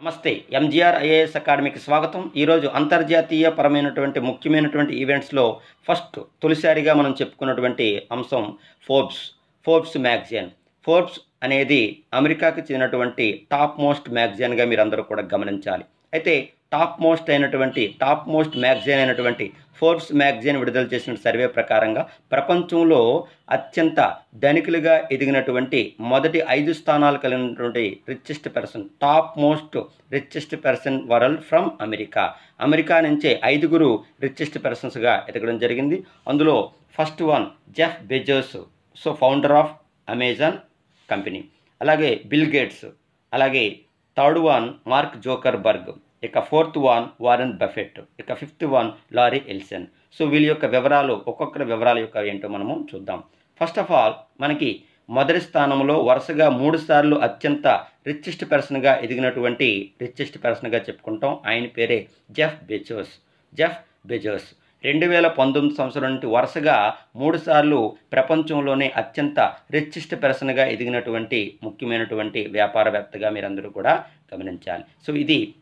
నమస్తే. ఎంజీఆర్ ఐఏఎస్ అకాడమీకి స్వాగతం. ఈరోజు అంతర్జాతీయ పరమైనటువంటి ముఖ్యమైనటువంటి ఈవెంట్స్లో ఫస్ట్ తొలిసారిగా మనం చెప్పుకున్నటువంటి అంశం ఫోర్బ్స్ ఫోర్బ్స్ మ్యాగజైన్ ఫోర్బ్స్ అనేది అమెరికాకి చెందినటువంటి టాప్ మోస్ట్ మ్యాగజైన్గా మీరు అందరూ కూడా గమనించాలి. అయితే టాప్ మోస్ట్ అయినటువంటి టాప్ మోస్ట్ మ్యాగజైన్ అయినటువంటి ఫోర్బ్స్ మ్యాగజైన్ విడుదల చేసిన సర్వే ప్రకారంగా ప్రపంచంలో అత్యంత ధనికులుగా ఎదిగినటువంటి మొదటి ఐదు స్థానాలు కలిగినటువంటి richest person top most richest person world from America. America నుంచే ఐదుగురు రిచెస్ట్ పర్సన్స్గా ఎదగడం జరిగింది. అందులో first one Jeff Bezos so founder of Amazon company అలాగే బిల్ గేట్స్ అలాగే third one Mark Zuckerberg ఇక ఫోర్త్ వన్ వారెన్ బఫెట్. ఇక fifth one Larry Ellison. So వీళ్ళ యొక్క వివరాలు ఒక్కొక్కరి వివరాల యొక్క ఏంటో మనము చూద్దాం. ఫస్ట్ ఆఫ్ ఆల్ మనకి మొదటి స్థానంలో వరుసగా మూడు సార్లు అత్యంత రిచెస్ట్ పర్సన్గా ఎదిగినటువంటి రిచెస్ట్ పర్సన్గా చెప్పుకుంటాం. ఆయన పేరే జెఫ్ బెజోస్. Jeff Bezos. రెండు వేల పంతొమ్మిది సంవత్సరం నుండి వరుసగా మూడుసార్లు ప్రపంచంలోనే అత్యంత రిచెస్ట్ పర్సన్గా ఎదిగినటువంటి ముఖ్యమైనటువంటి వ్యాపారవేత్తగా మీరందరూ కూడా గమనించాలి. సో ఇది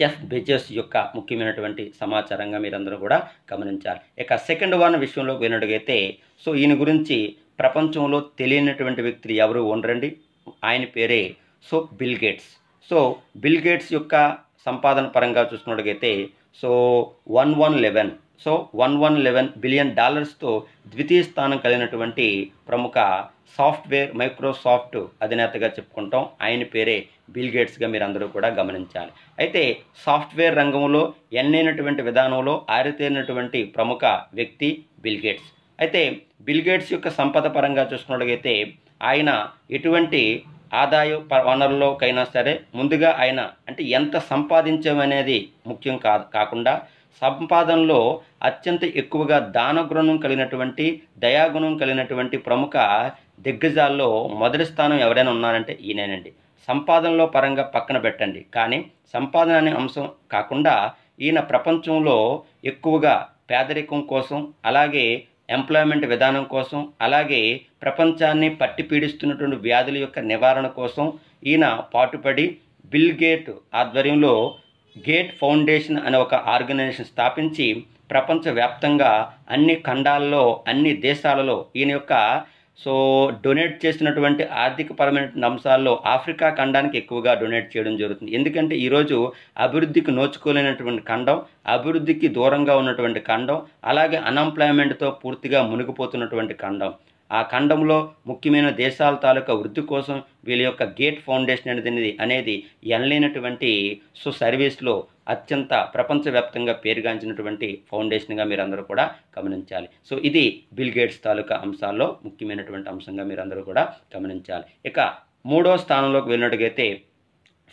జెఫ్ బెజస్ యొక్క ముఖ్యమైనటువంటి సమాచారంగా మీరందరూ కూడా గమనించాలి. ఇక సెకండ్ వన్ విషయంలో పోయినట్టుగైతే సో ఈయన గురించి ప్రపంచంలో తెలియనటువంటి వ్యక్తులు ఎవరు? ఉండరండి ఆయన పేరే so Bill Gates. So Bill Gates యొక్క సంపాదన పరంగా చూసుకున్నట్టుగైతే so one one eleven so one one eleven billion డాలర్స్తో ద్వితీయ స్థానం కలిగినటువంటి ప్రముఖ సాఫ్ట్వేర్ మైక్రోసాఫ్ట్ అధినేతగా చెప్పుకుంటాం. ఆయన పేరే బిల్ గేట్స్గా మీరు అందరూ కూడా గమనించాలి. అయితే సాఫ్ట్వేర్ రంగంలో ఎన్నైనటువంటి విధానంలో ఆరితేరినటువంటి ప్రముఖ వ్యక్తి బిల్ గేట్స్. అయితే బిల్ గేట్స్ యొక్క సంపద పరంగా చూసుకున్నట్లయితే ఆయన ఎటువంటి ఆదాయ ప- సరే ముందుగా ఆయన అంటే ఎంత సంపాదించామనేది ముఖ్యం కాకుండా సంపాదనలో అత్యంత ఎక్కువగా దానగుణం కలిగినటువంటి దయాగుణం కలిగినటువంటి ప్రముఖ దిగ్గజాల్లో మొదటి స్థానం ఎవరైనా ఉన్నారంటే ఈయనేనండి. సంపాదనలో పరంగా పక్కన పెట్టండి. కానీ సంపాదన అనే అంశం కాకుండా ఈయన ప్రపంచంలో ఎక్కువగా పేదరికం కోసం అలాగే ఎంప్లాయ్మెంట్ విధానం కోసం అలాగే ప్రపంచాన్ని పట్టి పీడిస్తున్నటువంటి వ్యాధుల యొక్క నివారణ కోసం ఈయన పాటుపడి బిల్ గేట్ ఆధ్వర్యంలో గేట్ ఫౌండేషన్ అనే ఒక ఆర్గనైజేషన్ స్థాపించి ప్రపంచవ్యాప్తంగా అన్ని ఖండాల్లో అన్ని దేశాలలో ఈయన యొక్క సో డొనేట్ చేసినటువంటి ఆర్థికపరమైన అంశాల్లో ఆఫ్రికా ఖండానికి ఎక్కువగా డొనేట్ చేయడం జరుగుతుంది. ఎందుకంటే ఈరోజు అభివృద్ధికి నోచుకోలేనటువంటి ఖండం అభివృద్ధికి దూరంగా ఉన్నటువంటి ఖండం అలాగే అన్ఎంప్లాయ్మెంట్తో పూర్తిగా మునిగిపోతున్నటువంటి ఖండం. ఆ ఖండంలో ముఖ్యమైన దేశాల తాలూకా వృద్ధి కోసం వీళ్ళ యొక్క గేట్ ఫౌండేషన్ అనేది అనేది ఎనలేనటువంటి సో సర్వీస్లో అత్యంత ప్రపంచవ్యాప్తంగా పేరుగాంచినటువంటి ఫౌండేషన్గా మీరందరూ కూడా గమనించాలి. సో ఇది బిల్ గేట్స్ తాలూకా అంశాల్లో ముఖ్యమైనటువంటి అంశంగా మీరందరూ కూడా గమనించాలి. ఇక మూడో స్థానంలోకి వెళ్ళినట్టుగైతే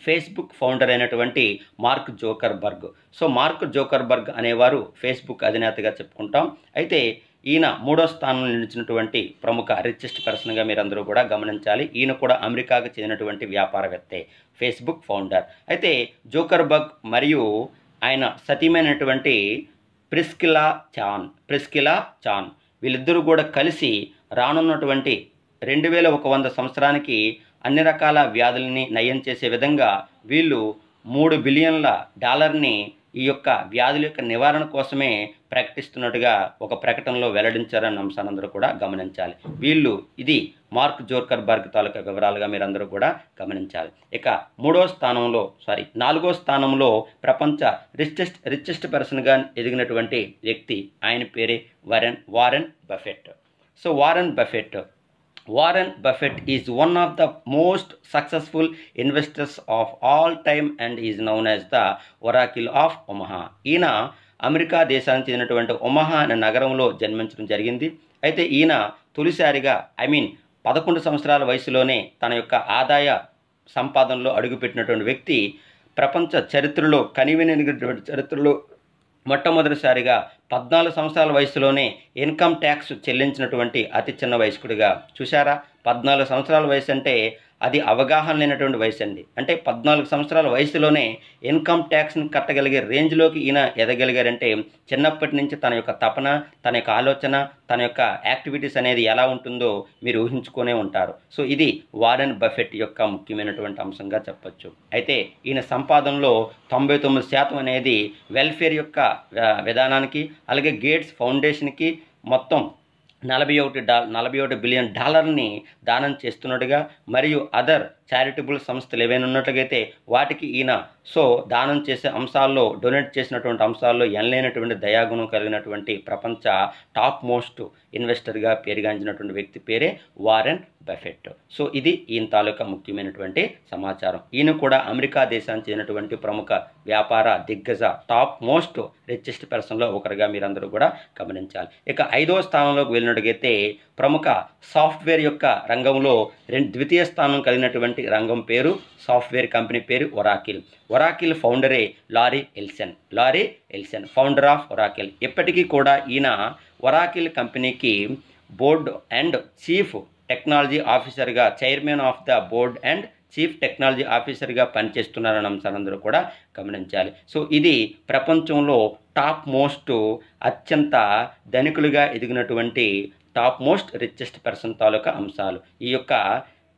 ఫేస్బుక్ ఫౌండర్ అయినటువంటి Mark Zuckerberg so Mark Zuckerberg అనేవారు ఫేస్బుక్ అధినేతగా చెప్పుకుంటాం. అయితే ఈయన మూడో స్థానంలో నిలిచినటువంటి ప్రముఖ రిచెస్ట్ పర్సన్గా మీరందరూ కూడా గమనించాలి. ఈయన కూడా అమెరికాకు చెందినటువంటి వ్యాపారవేత్తే ఫేస్బుక్ ఫౌండర్ అయితే జోకర్బర్గ్ మరియు ఆయన సతీమైనటువంటి ప్రిస్కిలా చాన్ ప్రిస్కిలా చాన్ వీళ్ళిద్దరూ కూడా కలిసి రానున్నటువంటి రెండు వేల ఒక వంద సంవత్సరానికి అన్ని రకాల వ్యాధులని నయం చేసే విధంగా వీళ్ళు మూడు బిలియన్ల డాలర్ని ఈ యొక్క వ్యాధుల యొక్క నివారణ కోసమే ప్రకటిస్తున్నట్టుగా ఒక ప్రకటనలో వెల్లడించారన్న అంశాన్ని అందరూ కూడా గమనించాలి. వీళ్ళు ఇది మార్క్ జోర్కర్ బర్గ్ తాలూకా వివరాలుగా మీరందరూ కూడా గమనించాలి. ఇక మూడో స్థానంలో సారీ నాలుగో స్థానంలో ప్రపంచ రిచెస్ట్ రిచెస్ట్ పర్సన్గా ఎదిగినటువంటి వ్యక్తి ఆయన పేరే Warren Warren Buffett. So Warren Buffett Warren Buffett is one of the most successful investors of all time and is known as the Oracle of Omaha ఈయన అమెరికా దేశానికి చెందినటువంటి ఒమహా అనే నగరంలో జన్మించడం జరిగింది. అయితే ఈయన తొలిసారిగా ఐ మీన్ పదకొండు సంవత్సరాల వయసులోనే తన యొక్క ఆదాయ సంపాదనలో అడుగుపెట్టినటువంటి వ్యక్తి ప్రపంచ చరిత్రలో కనివినటువంటి చరిత్రలో మొట్టమొదటిసారిగా పద్నాలుగు సంవత్సరాల వయసులోనే ఇన్కమ్ ట్యాక్స్ చెల్లించినటువంటి అతి చిన్న వయస్కుడిగా. చూశారా? పద్నాలుగు సంవత్సరాల వయసు అంటే అది అవగాహన లేనటువంటి వయసు అండి. అంటే పద్నాలుగు సంవత్సరాల వయసులోనే ఇన్కమ్ ట్యాక్స్ని కట్టగలిగే రేంజ్లోకి ఈయన ఎదగలిగారంటే చిన్నప్పటి నుంచి తన యొక్క తపన తన యొక్క ఆలోచన తన యొక్క యాక్టివిటీస్ అనేది ఎలా ఉంటుందో మీరు ఊహించుకునే ఉంటారు. సో ఇది వారెన్ బఫెట్ యొక్క ముఖ్యమైనటువంటి అంశంగా చెప్పొచ్చు. అయితే ఈయన సంపాదనలో తొంభై తొమ్మిది శాతం అనేది వెల్ఫేర్ యొక్క విధానానికి అలాగే గేట్స్ ఫౌండేషన్కి మొత్తం నలభై ఒకటి డా నలభై ఒకటి బిలియన్ డాలర్ని దానం చేస్తున్నట్టుగా మరియు అదర్ చారిటబుల్ సంస్థలు ఏవైనా ఉన్నట్లయితే వాటికి ఈయన సో దానం చేసే అంశాల్లో డొనేట్ చేసినటువంటి అంశాల్లో ఎనలేనటువంటి దయాగుణం కలిగినటువంటి ప్రపంచ టాప్ మోస్ట్ ఇన్వెస్టర్గా పేరుగాంచినటువంటి వ్యక్తి పేరే వారెన్ బఫెట్. సో ఇది ఈయన తాలూకా ముఖ్యమైనటువంటి సమాచారం. ఈయన కూడా అమెరికా దేశానికి చెందినటువంటి ప్రముఖ వ్యాపార దిగ్గజ టాప్ మోస్ట్ రిచెస్ట్ పర్సన్లో ఒకరిగా మీరందరూ కూడా గమనించాలి. ఇక ఐదవ స్థానంలోకి వెళ్ళినట్టుగైతే ప్రముఖ సాఫ్ట్వేర్ యొక్క రంగంలో రెండు ద్వితీయ స్థానం కలిగినటువంటి రంగం పేరు సాఫ్ట్వేర్ కంపెనీ పేరు Oracle. Oracle ఫౌండరే Larry Ellison. Larry Ellison founder of Oracle. ఇప్పటికీ కూడా ఈయన ఒరాకిల్ కంపెనీకి బోర్డ్ అండ్ చీఫ్ టెక్నాలజీ ఆఫీసర్గా chairman of the board and chief technology ఆఫీసర్గా పనిచేస్తున్నారన్న అంశాలందరూ కూడా గమనించాలి. సో ఇది ప్రపంచంలో టాప్ మోస్ట్ అత్యంత ధనికులుగా ఎదిగినటువంటి టాప్ మోస్ట్ రిచెస్ట్ పర్సన్ తాలూకా అంశాలు. ఈ యొక్క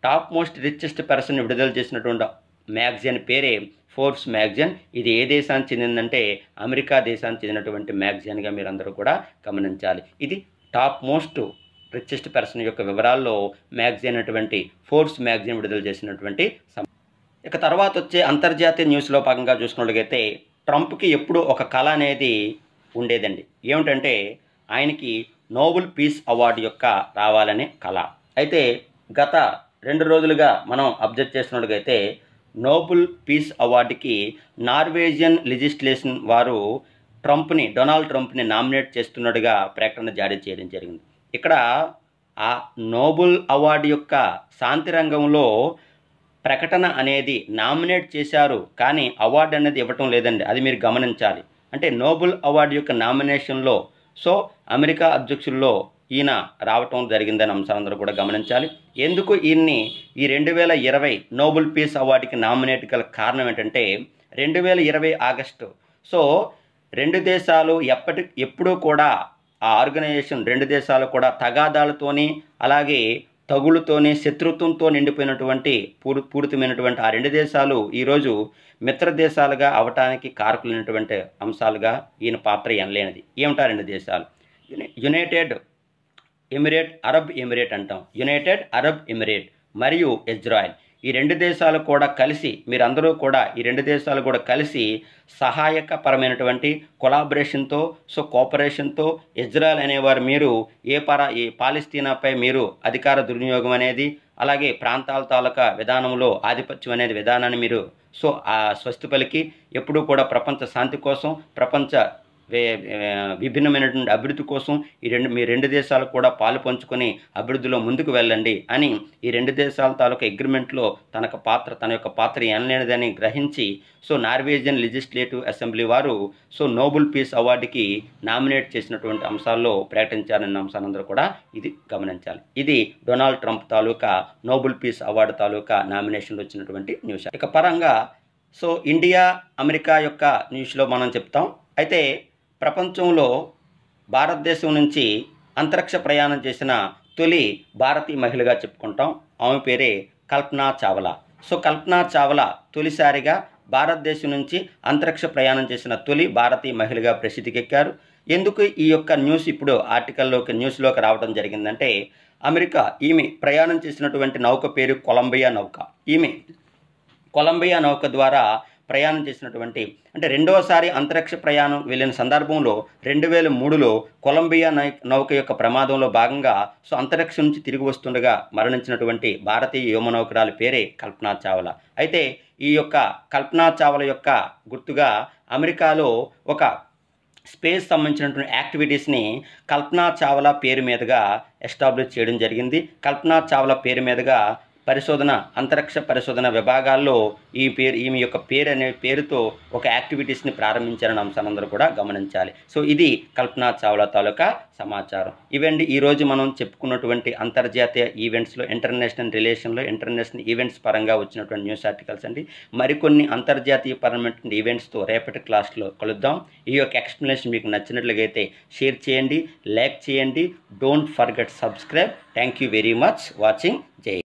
టాప్ మోస్ట్ రిచెస్ట్ పర్సన్ విడుదల చేసినటువంటి మ్యాగజైన్ పేరే ఫోర్బ్స్ మ్యాగజైన్. ఇది ఏ దేశానికి చెందిందంటే అమెరికా దేశానికి చెందినటువంటి మ్యాగజైన్గా మీరందరూ కూడా గమనించాలి. ఇది టాప్ మోస్ట్ రిచెస్ట్ పర్సన్ యొక్క వివరాల్లో మ్యాగజైన్ అటువంటి ఫోర్స్ మ్యాగజైన్ విడుదల చేసినటువంటి సం- ఇక తర్వాత వచ్చే అంతర్జాతీయ న్యూస్లో భాగంగా చూసుకున్నట్లయితే ట్రంప్కి ఎప్పుడూ ఒక కళ అనేది ఉండేదండి. ఏమిటంటే ఆయనకి నోబెల్ పీస్ అవార్డు యొక్క రావాలనే కళ అయితే గత రెండు రోజులుగా మనం అబ్జర్వ్ చేస్తున్నట్టుగైతే నోబెల్ పీస్ అవార్డుకి నార్వేజియన్ లెజిస్లేషన్ వారు ట్రంప్ని డొనాల్డ్ ట్రంప్ని నామినేట్ చేస్తున్నట్టుగా ప్రకటన జారీ చేయడం జరిగింది. ఇక్కడ ఆ నోబుల్ అవార్డు యొక్క శాంతి రంగంలో ప్రకటన అనేది నామినేట్ చేశారు కానీ అవార్డు అనేది ఇవ్వటం లేదండి. అది మీరు గమనించాలి. అంటే నోబుల్ అవార్డు యొక్క నామినేషన్లో సో అమెరికా అధ్యక్షుల్లో ఈయన రావటం జరిగిందని అంశాలందరూ కూడా గమనించాలి. ఎందుకు ఈయన్ని ఈ రెండు వేల ఇరవై నోబెల్ పీస్ అవార్డుకి నామినేట్ గల కారణం ఏంటంటే రెండు వేల ఇరవై ఆగస్టు సో రెండు దేశాలు ఎప్పటి ఎప్పుడూ కూడా ఆ ఆర్గనైజేషన్ రెండు దేశాలు కూడా తగాదాలతోని అలాగే తగులుతోని శత్రుత్వంతో నిండిపోయినటువంటి పూర్ పూరితమైనటువంటి ఆ రెండు దేశాలు ఈరోజు మిత్ర దేశాలుగా అవటానికి కారకులైనటువంటి అంశాలుగా ఈయన పాత్ర ఎనలేనిది. ఏమిటా రెండు దేశాలు? యునైటెడ్ ఎమిరేట్ అరబ్ ఎమిరేట్ అంటాం. యునైటెడ్ అరబ్ ఎమిరేట్ మరియు ఇజ్రాయెల్. ఈ రెండు దేశాలు కూడా కలిసి మీరందరూ కూడా ఈ రెండు దేశాలు కూడా కలిసి సహాయకపరమైనటువంటి కొలాబరేషన్తో సో కోఆపరేషన్తో ఇజ్రాయెల్ అనేవారు మీరు ఏ పర ఈ పాలిస్తీనాపై మీరు అధికార దుర్వినియోగం అనేది అలాగే ప్రాంతాల తాలూకా విధానంలో ఆధిపత్యం అనేది విధానాన్ని మీరు సో ఆ స్వస్తి పలికి ఎప్పుడూ కూడా ప్రపంచ శాంతి కోసం ప్రపంచ విభిన్నమైనటువంటి అభివృద్ధి కోసం ఈ రెండు మీ రెండు దేశాలు కూడా పాలు పంచుకొని అభివృద్ధిలో ముందుకు వెళ్ళండి అని ఈ రెండు దేశాల తాలూకా అగ్రిమెంట్లో తనకు పాత్ర తన యొక్క పాత్ర ఎనలేనిదని గ్రహించి సో నార్వేజియన్ లెజిస్లేటివ్ అసెంబ్లీ వారు సో నోబుల్ పీస్ అవార్డుకి నామినేట్ చేసినటువంటి అంశాల్లో ప్రకటించారన్న అంశాలందరూ కూడా ఇది గమనించాలి. ఇది డొనాల్డ్ ట్రంప్ తాలూకా నోబుల్ పీస్ అవార్డు తాలూకా నామినేషన్లు వచ్చినటువంటి న్యూస్. ఇక పరంగా సో ఇండియా అమెరికా యొక్క న్యూస్లో మనం చెప్తాం. అయితే ప్రపంచంలో భారతదేశం నుంచి అంతరిక్ష ప్రయాణం చేసిన తొలి భారతీయ మహిళగా చెప్పుకుంటాం. ఆమె పేరే కల్పనా చావ్లా. సో కల్పనా చావ్లా తొలిసారిగా భారతదేశం నుంచి అంతరిక్ష ప్రయాణం చేసిన తొలి భారతీయ మహిళగా ప్రసిద్ధికెక్కారు. ఎందుకు ఈ యొక్క న్యూస్ ఇప్పుడు ఆర్టికల్లోకి న్యూస్లోకి రావడం జరిగిందంటే అమెరికా ఈమె ప్రయాణం చేసినటువంటి నౌక పేరు కొలంబియా నౌక. ఈమె కొలంబియా నౌక ద్వారా ప్రయాణం చేసినటువంటి అంటే రెండవసారి అంతరిక్ష ప్రయాణం వెళ్ళిన సందర్భంలో రెండు వేల మూడులో కొలంబియా నై- నౌక యొక్క ప్రమాదంలో భాగంగా సో అంతరిక్షం నుంచి తిరిగి వస్తుండగా మరణించినటువంటి భారతీయ వ్యోమనౌకరాలు పేరే కల్పనా చావ్లా. అయితే ఈ యొక్క కల్పనా చావ్లా యొక్క గుర్తుగా అమెరికాలో ఒక స్పేస్ సంబంధించినటువంటి యాక్టివిటీస్ని కల్పనా చావ్లా పేరు మీదుగా ఎస్టాబ్లిష్ చేయడం జరిగింది. కల్పనా చావ్లా పేరు మీదుగా పరిశోధన అంతరిక్ష పరిశోధన విభాగాల్లో ఈ పేరు ఈమె యొక్క పేరు అనే పేరుతో ఒక యాక్టివిటీస్ని ప్రారంభించారని అంశాన్ని అందరూ కూడా గమనించాలి. సో ఇది కల్పనా చావ్లా తాలూకా సమాచారం. ఇవండి ఈరోజు మనం చెప్పుకున్నటువంటి అంతర్జాతీయ ఈవెంట్స్లో ఇంటర్నేషనల్ రిలేషన్లో ఇంటర్నేషనల్ ఈవెంట్స్ పరంగా వచ్చినటువంటి న్యూస్ ఆర్టికల్స్ అండి. మరికొన్ని అంతర్జాతీయ పరమైనటువంటి ఈవెంట్స్తో రేపటి క్లాస్లో కలుద్దాం. ఈ యొక్క ఎక్స్ప్లెనేషన్ మీకు నచ్చినట్లుగా అయితే షేర్ చేయండి లైక్ చేయండి. Don't forget subscribe. Thank you very much. Watching. జై